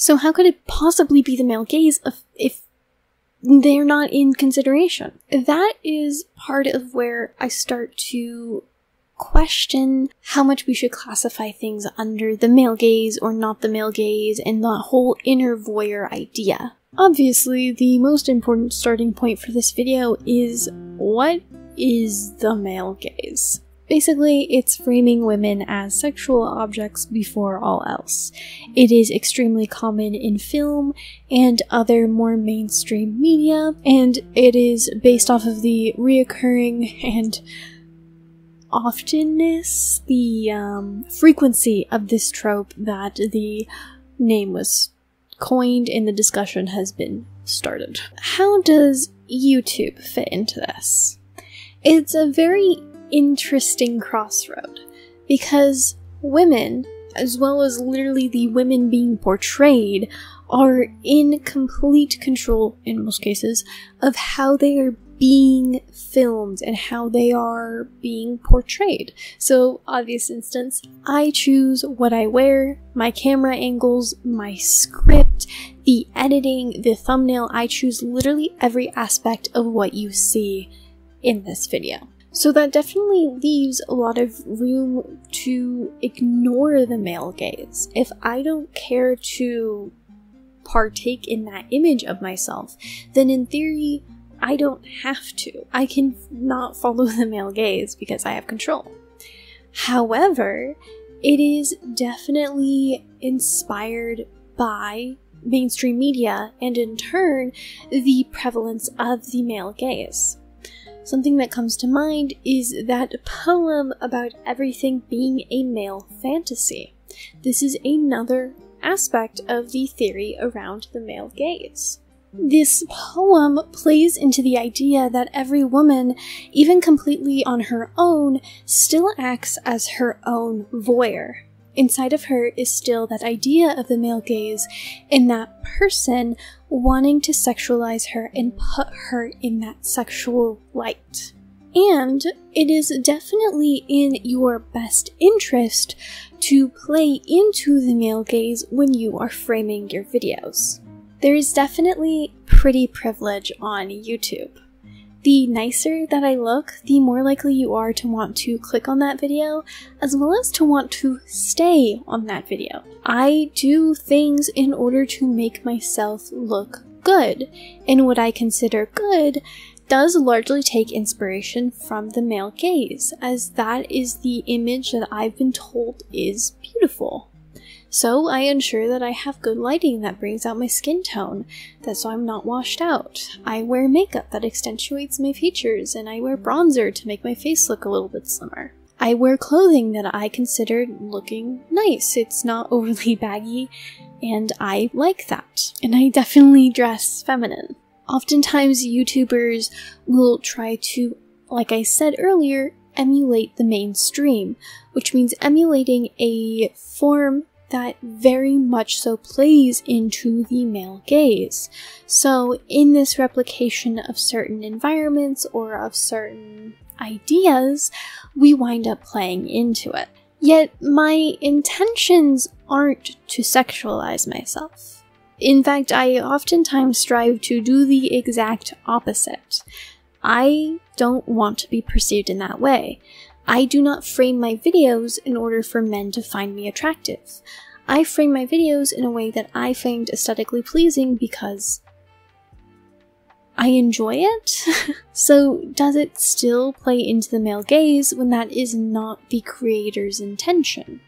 So how could it possibly be the male gaze if, if they're not in consideration? That is part of where I start to question how much we should classify things under the male gaze or not the male gaze and the whole inner voyeur idea. Obviously, the most important starting point for this video is what is the male gaze? Basically, it's framing women as sexual objects before all else. It is extremely common in film and other more mainstream media, and it is based off of the reoccurring and oftenness, the um, frequency of this trope that the name was coined and the discussion has been started. How does YouTube fit into this? It's a very interesting crossroad because women, as well as literally the women being portrayed, are in complete control, in most cases, of how they are being filmed and how they are being portrayed. So, obvious instance, I choose what I wear, my camera angles, my script, the editing, the thumbnail. I choose literally every aspect of what you see in this video. So that definitely leaves a lot of room to ignore the male gaze. If I don't care to partake in that image of myself, then in theory, I don't have to. I can not follow the male gaze because I have control. However, it is definitely inspired by mainstream media and in turn the prevalence of the male gaze. Something that comes to mind is that poem about everything being a male fantasy. This is another aspect of the theory around the male gaze. This poem plays into the idea that every woman, even completely on her own, still acts as her own voyeur. Inside of her is still that idea of the male gaze and that person wanting to sexualize her and put her in that sexual light. And it is definitely in your best interest to play into the male gaze when you are framing your videos. There is definitely pretty privilege on YouTube. The nicer that I look, the more likely you are to want to click on that video, as well as to want to stay on that video. I do things in order to make myself look good, and what I consider good does largely take inspiration from the male gaze, as that is the image that I've been told is beautiful. So I ensure that I have good lighting that brings out my skin tone, that so I'm not washed out. I wear makeup that accentuates my features, and I wear bronzer to make my face look a little bit slimmer. I wear clothing that I consider looking nice. It's not overly baggy, and I like that. And I definitely dress feminine. Oftentimes, YouTubers will try to, like I said earlier, emulate the mainstream, which means emulating a form that very much so plays into the male gaze. So, in this replication of certain environments or of certain ideas, we wind up playing into it. Yet, my intentions aren't to sexualize myself. In fact, I oftentimes strive to do the exact opposite. I don't want to be perceived in that way. I do not frame my videos in order for men to find me attractive. I frame my videos in a way that I find aesthetically pleasing because I enjoy it. so, does it still play into the male gaze when that is not the creator's intention?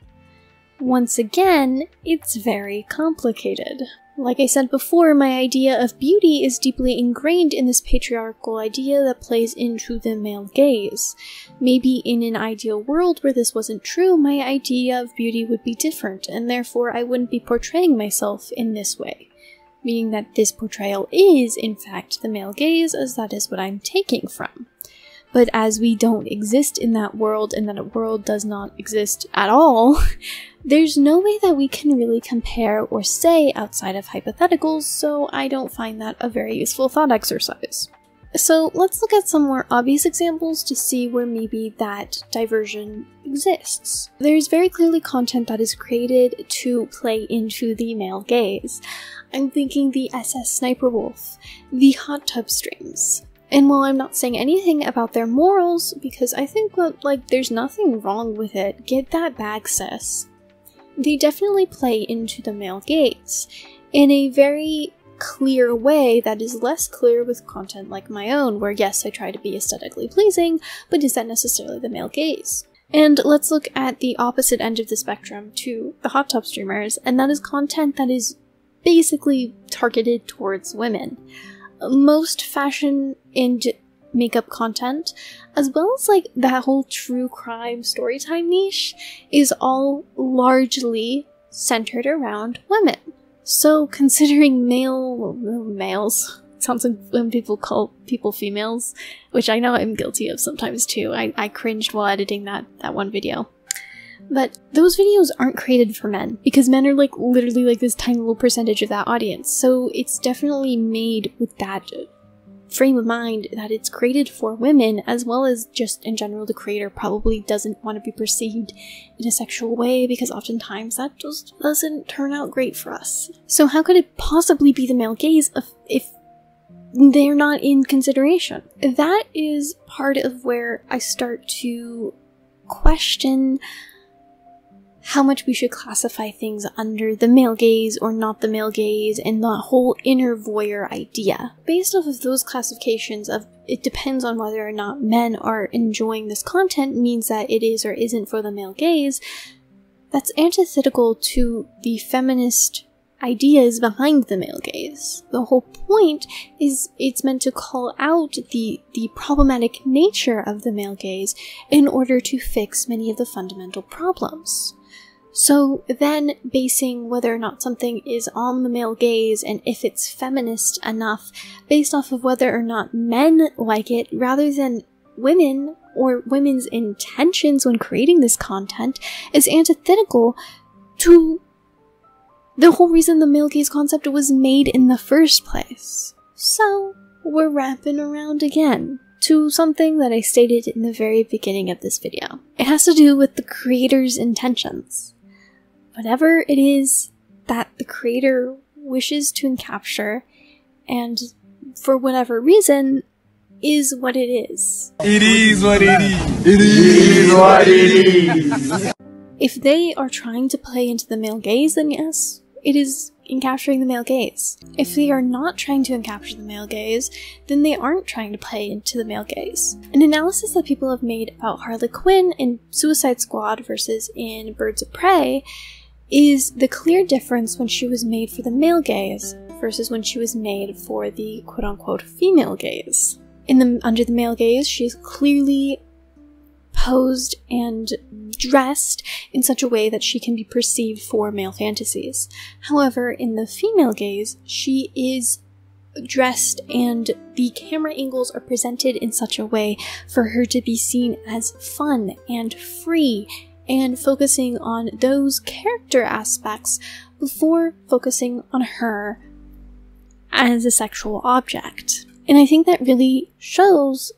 Once again, it's very complicated. Like I said before, my idea of beauty is deeply ingrained in this patriarchal idea that plays into the male gaze. Maybe in an ideal world where this wasn't true, my idea of beauty would be different, and therefore I wouldn't be portraying myself in this way. Meaning that this portrayal is, in fact, the male gaze, as that is what I'm taking from. But as we don't exist in that world and that a world does not exist at all, there's no way that we can really compare or say outside of hypotheticals, so I don't find that a very useful thought exercise. So let's look at some more obvious examples to see where maybe that diversion exists. There's very clearly content that is created to play into the male gaze. I'm thinking the SSSniperWolf, the hot tub streams. And while I'm not saying anything about their morals, because I think that, like, there's nothing wrong with it, get that bag, sis. They definitely play into the male gaze in a very clear way that is less clear with content like my own, where yes, I try to be aesthetically pleasing, but is that necessarily the male gaze? And let's look at the opposite end of the spectrum to the hot tub streamers, and that is content that is basically targeted towards women. Most fashion and makeup content, as well as like that whole true crime storytime niche, is all largely centered around women. So, considering male males sounds like when people call people females, which I know I'm guilty of sometimes too. I, I cringed while editing that that one video. But those videos aren't created for men because men are like literally like this tiny little percentage of that audience. So it's definitely made with that frame of mind that it's created for women, as well as just in general, the creator probably doesn't want to be perceived in a sexual way because oftentimes that just doesn't turn out great for us. So, how could it possibly be the male gaze if, if they're not in consideration? That is part of where I start to question how much we should classify things under the male gaze or not the male gaze and the whole inner voyeur idea. Based off of those classifications of it depends on whether or not men are enjoying this content means that it is or isn't for the male gaze, that's antithetical to the feminist ideas behind the male gaze. The whole point is it's meant to call out the, the problematic nature of the male gaze in order to fix many of the fundamental problems. So then basing whether or not something is on the male gaze and if it's feminist enough based off of whether or not men like it rather than women or women's intentions when creating this content is antithetical to the whole reason the male gaze concept was made in the first place. So, we're wrapping around again to something that I stated in the very beginning of this video. It has to do with the creator's intentions whatever it is that the creator wishes to capture, and for whatever reason, is what it is. It is what it is. It is what it is. If they are trying to play into the male gaze, then yes, it is in capturing the male gaze. If they are not trying to encapture the male gaze, then they aren't trying to play into the male gaze. An analysis that people have made about Harley Quinn in Suicide Squad versus in Birds of Prey is the clear difference when she was made for the male gaze versus when she was made for the quote unquote female gaze. In the under the male gaze, she is clearly posed and dressed in such a way that she can be perceived for male fantasies. However, in the female gaze, she is dressed and the camera angles are presented in such a way for her to be seen as fun and free and focusing on those character aspects before focusing on her as a sexual object. And I think that really shows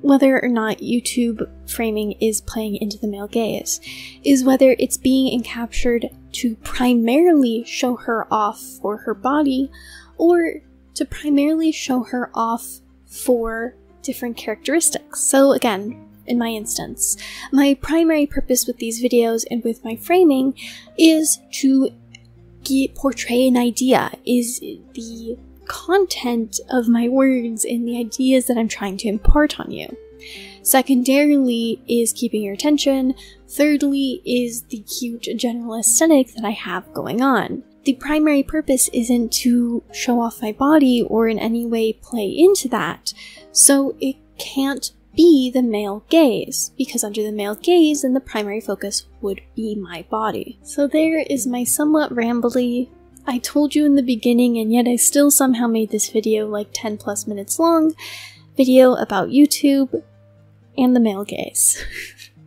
whether or not YouTube framing is playing into the male gaze, is whether it's being encaptured to primarily show her off for her body or to primarily show her off for different characteristics. So, again, in my instance. My primary purpose with these videos and with my framing is to get, portray an idea, is the content of my words and the ideas that I'm trying to impart on you. Secondarily is keeping your attention. Thirdly is the cute general aesthetic that I have going on. The primary purpose isn't to show off my body or in any way play into that, so it can't be the male gaze, because under the male gaze, then the primary focus would be my body. So there is my somewhat rambly, I told you in the beginning and yet I still somehow made this video like 10 plus minutes long, video about YouTube and the male gaze.